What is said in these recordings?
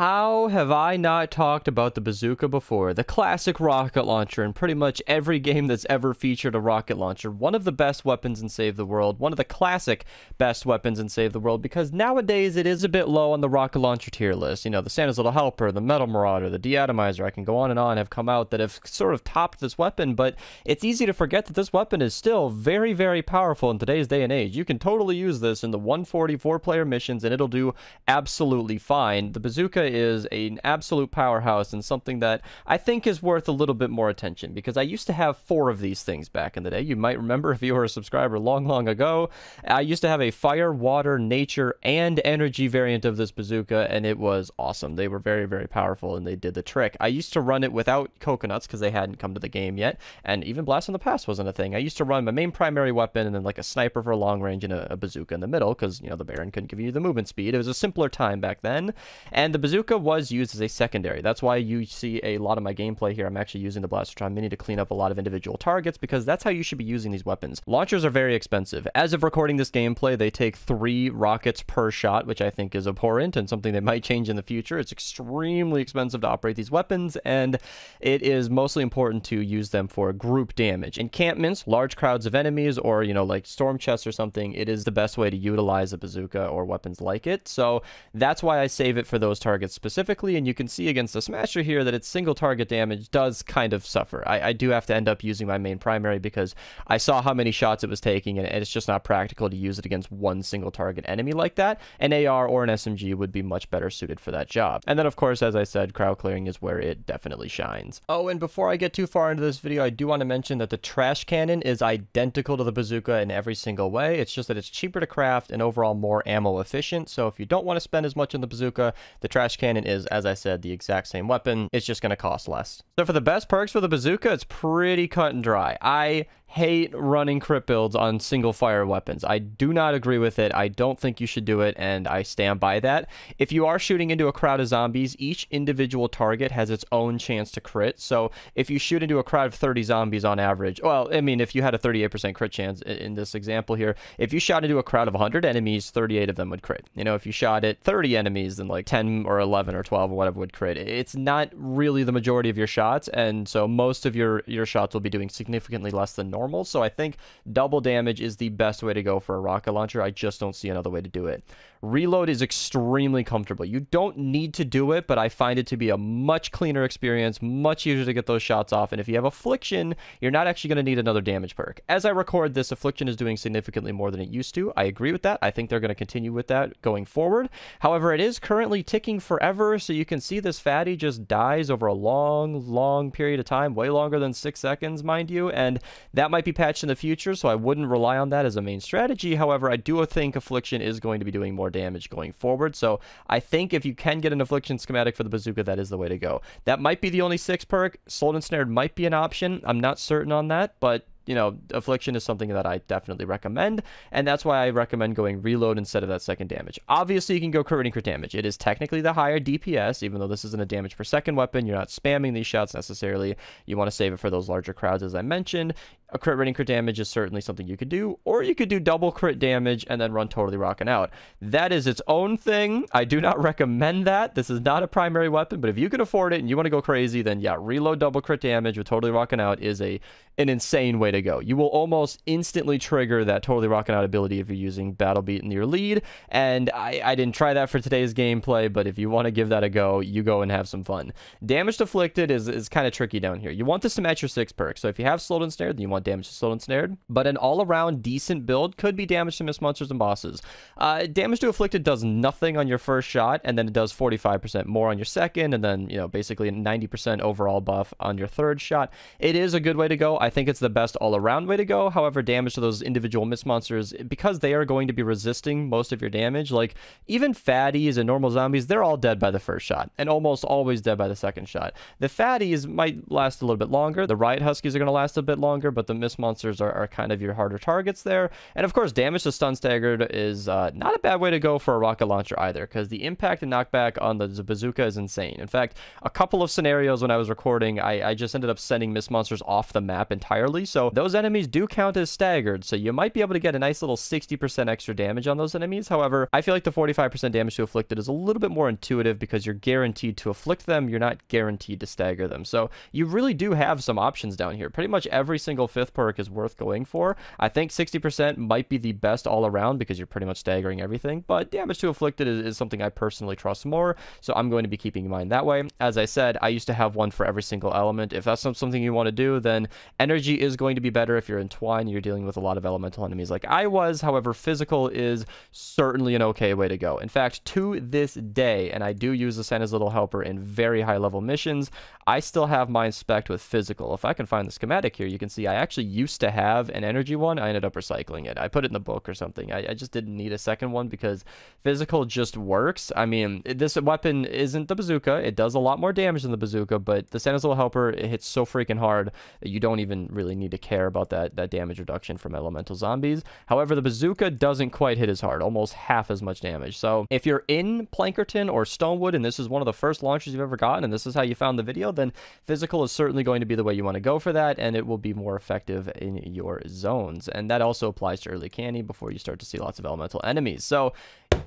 How have I not talked about the bazooka before? The classic rocket launcher in pretty much every game that's ever featured a rocket launcher. One of the best weapons in Save the World. One of the classic best weapons in Save the World because nowadays it is a bit low on the rocket launcher tier list. You know, the Santa's Little Helper, the Metal Marauder, the Deatomizer, I can go on and on, have come out that have sort of topped this weapon, but it's easy to forget that this weapon is still very, very powerful in today's day and age. You can totally use this in the 144 player missions and it'll do absolutely fine. The bazooka is an absolute powerhouse and something that I think is worth a little bit more attention because I used to have four of these things back in the day. You might remember if you were a subscriber long, long ago. I used to have a fire, water, nature, and energy variant of this bazooka, and it was awesome. They were very, very powerful and they did the trick. I used to run it without coconuts because they hadn't come to the game yet, and even Blast from the Past wasn't a thing. I used to run my main primary weapon and then like a sniper for long range and a, a bazooka in the middle because, you know, the Baron couldn't give you the movement speed. It was a simpler time back then, and the bazooka was was used as a secondary. That's why you see a lot of my gameplay here. I'm actually using the Blastertron Mini to clean up a lot of individual targets because that's how you should be using these weapons. Launchers are very expensive. As of recording this gameplay, they take three rockets per shot, which I think is abhorrent and something that might change in the future. It's extremely expensive to operate these weapons, and it is mostly important to use them for group damage. Encampments, large crowds of enemies, or, you know, like storm chests or something, it is the best way to utilize a bazooka or weapons like it. So that's why I save it for those targets specifically specifically, and you can see against the Smasher here that its single target damage does kind of suffer. I, I do have to end up using my main primary because I saw how many shots it was taking, and it's just not practical to use it against one single target enemy like that. An AR or an SMG would be much better suited for that job. And then, of course, as I said, crowd clearing is where it definitely shines. Oh, and before I get too far into this video, I do want to mention that the trash cannon is identical to the bazooka in every single way. It's just that it's cheaper to craft and overall more ammo efficient. So if you don't want to spend as much on the bazooka, the trash cannon is is, as I said, the exact same weapon. It's just going to cost less. So for the best perks for the bazooka, it's pretty cut and dry. I hate running crit builds on single fire weapons. I do not agree with it. I don't think you should do it, and I stand by that. If you are shooting into a crowd of zombies, each individual target has its own chance to crit. So if you shoot into a crowd of 30 zombies on average, well, I mean, if you had a 38% crit chance in this example here, if you shot into a crowd of 100 enemies, 38 of them would crit. You know, if you shot at 30 enemies, then like 10 or 11 or 12 or whatever would crit. It's not really the majority of your shots, and so most of your, your shots will be doing significantly less than normal normal. So I think double damage is the best way to go for a rocket launcher. I just don't see another way to do it. Reload is extremely comfortable. You don't need to do it, but I find it to be a much cleaner experience, much easier to get those shots off. And if you have Affliction, you're not actually going to need another damage perk. As I record this, Affliction is doing significantly more than it used to. I agree with that. I think they're going to continue with that going forward. However, it is currently ticking forever, so you can see this fatty just dies over a long, long period of time, way longer than six seconds, mind you, and that might be patched in the future, so I wouldn't rely on that as a main strategy. However, I do think Affliction is going to be doing more damage going forward. So I think if you can get an Affliction schematic for the bazooka, that is the way to go. That might be the only six perk. Slowed and Snared might be an option. I'm not certain on that, but you know, Affliction is something that I definitely recommend, and that's why I recommend going Reload instead of that second damage. Obviously, you can go crit crit damage. It is technically the higher DPS, even though this isn't a damage per second weapon. You're not spamming these shots necessarily. You want to save it for those larger crowds, as I mentioned a crit rating crit damage is certainly something you could do, or you could do double crit damage and then run totally rocking out. That is its own thing. I do not recommend that. This is not a primary weapon, but if you can afford it and you want to go crazy, then yeah, reload double crit damage with totally rocking out is a an insane way to go. You will almost instantly trigger that totally rocking out ability if you're using Battle Beat in your lead, and I, I didn't try that for today's gameplay, but if you want to give that a go, you go and have some fun. Damage deflected is, is kind of tricky down here. You want this to match your six perks, so if you have slowed and snared, then you want damage to slow and snared, but an all-around decent build could be damage to mist monsters and bosses. Uh, damage to afflicted does nothing on your first shot, and then it does 45% more on your second, and then, you know, basically a 90% overall buff on your third shot. It is a good way to go. I think it's the best all-around way to go. However, damage to those individual mist monsters, because they are going to be resisting most of your damage, like even fatties and normal zombies, they're all dead by the first shot, and almost always dead by the second shot. The fatties might last a little bit longer. The riot huskies are going to last a bit longer, but the mist monsters are, are kind of your harder targets there. And of course, damage to stun staggered is uh, not a bad way to go for a rocket launcher either, because the impact and knockback on the bazooka is insane. In fact, a couple of scenarios when I was recording, I, I just ended up sending mist monsters off the map entirely. So those enemies do count as staggered, so you might be able to get a nice little 60% extra damage on those enemies. However, I feel like the 45% damage to afflicted is a little bit more intuitive because you're guaranteed to afflict them, you're not guaranteed to stagger them. So you really do have some options down here. Pretty much every single fifth perk is worth going for. I think 60% might be the best all around because you're pretty much staggering everything, but damage to afflicted is, is something I personally trust more, so I'm going to be keeping in mind that way. As I said, I used to have one for every single element. If that's something you want to do, then energy is going to be better if you're in Twine, you're dealing with a lot of elemental enemies like I was. However, physical is certainly an okay way to go. In fact, to this day, and I do use the Santa's Little Helper in very high level missions, I still have mine spec with physical. If I can find the schematic here, you can see I actually used to have an energy one. I ended up recycling it. I put it in the book or something. I, I just didn't need a second one because physical just works. I mean, this weapon isn't the bazooka. It does a lot more damage than the bazooka, but the Little Helper, it hits so freaking hard that you don't even really need to care about that, that damage reduction from elemental zombies. However, the bazooka doesn't quite hit as hard, almost half as much damage. So if you're in Plankerton or Stonewood and this is one of the first launches you've ever gotten and this is how you found the video, then physical is certainly going to be the way you want to go for that and it will be more effective in your zones. And that also applies to early Canny before you start to see lots of elemental enemies. So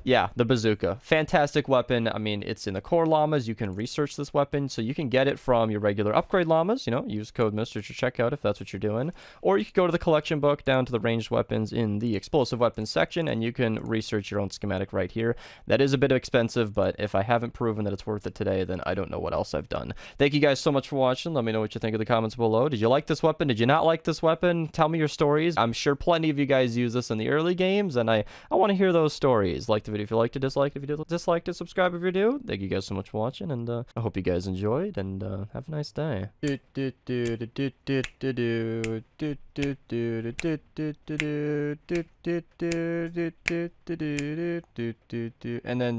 yeah, the bazooka. Fantastic weapon. I mean, it's in the core llamas. You can research this weapon, so you can get it from your regular upgrade llamas. You know, use code Mista to check out if that's what you're doing. Or you could go to the collection book down to the ranged weapons in the explosive weapons section, and you can research your own schematic right here. That is a bit expensive, but if I haven't proven that it's worth it today, then I don't know what else I've done. Thank you guys so much for watching. Let me know what you think in the comments below. Did you like this weapon? Did you not like this weapon? Tell me your stories. I'm sure plenty of you guys use this in the early games, and I, I want to hear those stories. Like the video if you liked it, dislike it if you did dislike it, subscribe if you do. Thank you guys so much for watching, and uh, I hope you guys enjoyed, and uh, have a nice day. And then...